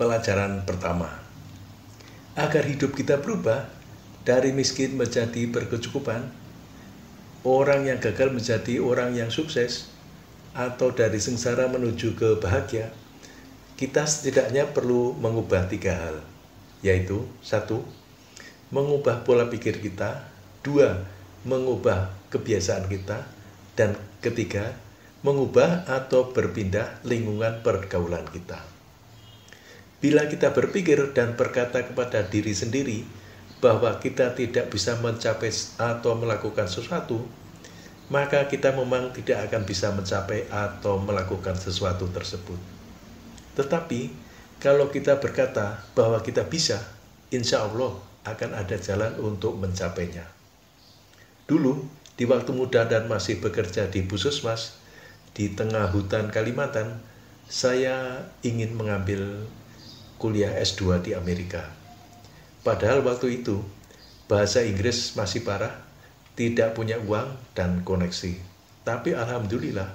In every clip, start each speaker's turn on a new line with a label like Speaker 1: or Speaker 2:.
Speaker 1: Pelajaran pertama, agar hidup kita berubah dari miskin menjadi berkecukupan, orang yang gagal menjadi orang yang sukses, atau dari sengsara menuju ke bahagia, kita setidaknya perlu mengubah tiga hal, yaitu satu, mengubah pola pikir kita, dua, mengubah kebiasaan kita, dan ketiga, mengubah atau berpindah lingkungan pergaulan kita. Bila kita berpikir dan berkata kepada diri sendiri bahwa kita tidak bisa mencapai atau melakukan sesuatu, maka kita memang tidak akan bisa mencapai atau melakukan sesuatu tersebut. Tetapi, kalau kita berkata bahwa kita bisa, insya Allah akan ada jalan untuk mencapainya. Dulu, di waktu muda dan masih bekerja di Puskesmas, di tengah hutan Kalimantan, saya ingin mengambil kuliah S2 di Amerika. Padahal waktu itu bahasa Inggris masih parah, tidak punya uang dan koneksi. Tapi alhamdulillah,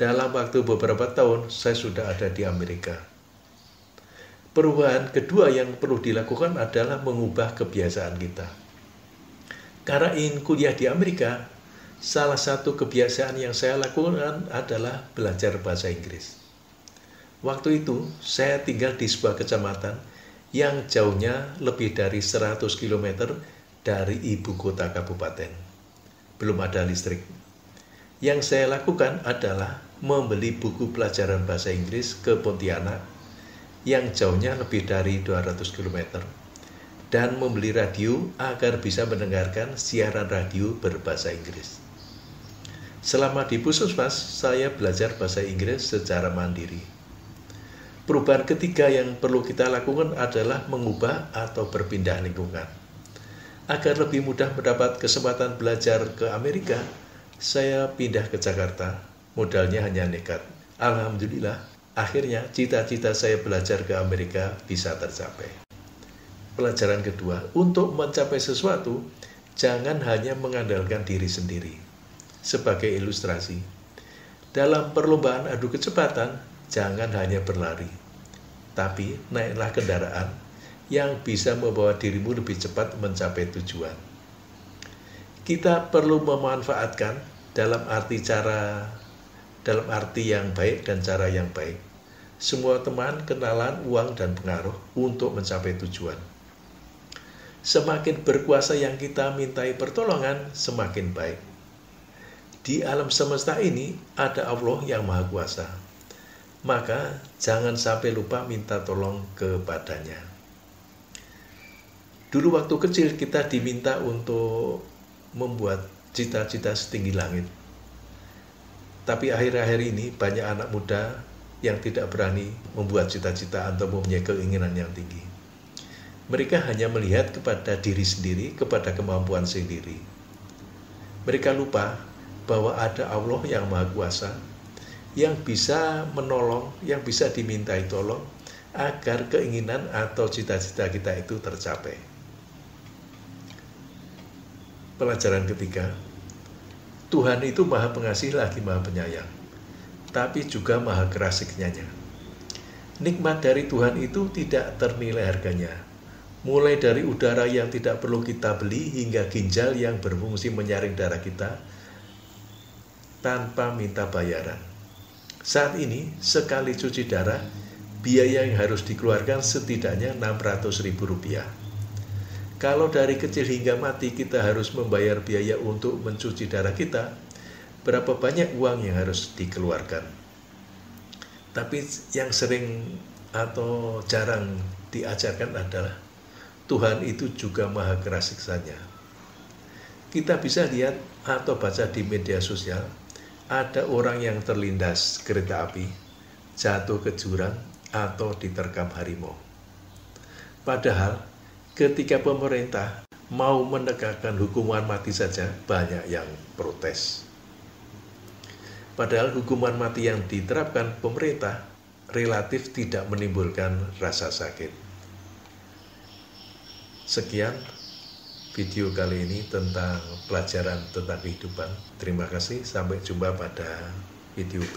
Speaker 1: dalam waktu beberapa tahun saya sudah ada di Amerika. Perubahan kedua yang perlu dilakukan adalah mengubah kebiasaan kita. Karena ingin kuliah di Amerika, salah satu kebiasaan yang saya lakukan adalah belajar bahasa Inggris. Waktu itu saya tinggal di sebuah kecamatan yang jauhnya lebih dari 100 km dari ibu kota kabupaten. Belum ada listrik. Yang saya lakukan adalah membeli buku pelajaran bahasa Inggris ke Pontianak yang jauhnya lebih dari 200 km dan membeli radio agar bisa mendengarkan siaran radio berbahasa Inggris. Selama di Puskesmas, saya belajar bahasa Inggris secara mandiri Perubahan ketiga yang perlu kita lakukan adalah mengubah atau berpindah lingkungan. Agar lebih mudah mendapat kesempatan belajar ke Amerika, saya pindah ke Jakarta. Modalnya hanya nekat. Alhamdulillah, akhirnya cita-cita saya belajar ke Amerika bisa tercapai. Pelajaran kedua, untuk mencapai sesuatu, jangan hanya mengandalkan diri sendiri. Sebagai ilustrasi, dalam perlombaan adu kecepatan, jangan hanya berlari, tapi naiklah kendaraan yang bisa membawa dirimu lebih cepat mencapai tujuan. Kita perlu memanfaatkan dalam arti cara dalam arti yang baik dan cara yang baik. Semua teman, kenalan, uang, dan pengaruh untuk mencapai tujuan. Semakin berkuasa yang kita mintai pertolongan, semakin baik. Di alam semesta ini ada Allah yang Maha Kuasa maka jangan sampai lupa minta tolong kepadanya. Dulu waktu kecil kita diminta untuk membuat cita-cita setinggi langit. Tapi akhir-akhir ini banyak anak muda yang tidak berani membuat cita-cita atau mempunyai keinginan yang tinggi. Mereka hanya melihat kepada diri sendiri, kepada kemampuan sendiri. Mereka lupa bahwa ada Allah yang Maha Kuasa yang bisa menolong, yang bisa dimintai tolong agar keinginan atau cita-cita kita itu tercapai. Pelajaran ketiga, Tuhan itu maha pengasih lagi maha penyayang, tapi juga maha kerasiknya. Nikmat dari Tuhan itu tidak ternilai harganya, mulai dari udara yang tidak perlu kita beli hingga ginjal yang berfungsi menyaring darah kita tanpa minta bayaran. Saat ini, sekali cuci darah, biaya yang harus dikeluarkan setidaknya Rp600.000. Kalau dari kecil hingga mati kita harus membayar biaya untuk mencuci darah kita, berapa banyak uang yang harus dikeluarkan? Tapi yang sering atau jarang diajarkan adalah Tuhan itu juga maha keras siksanya. Kita bisa lihat atau baca di media sosial ada orang yang terlindas kereta api, jatuh ke jurang, atau diterkam harimau. Padahal, ketika pemerintah mau menegakkan hukuman mati saja, banyak yang protes. Padahal hukuman mati yang diterapkan pemerintah relatif tidak menimbulkan rasa sakit. Sekian video kali ini tentang pelajaran tentang kehidupan. Terima kasih, sampai jumpa pada video berikutnya.